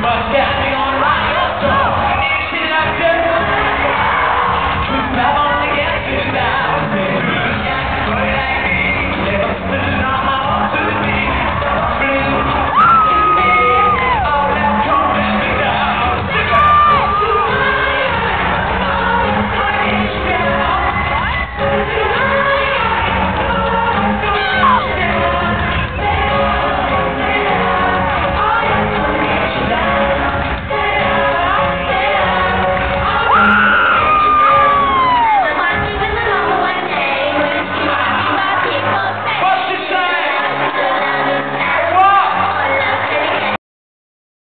my God.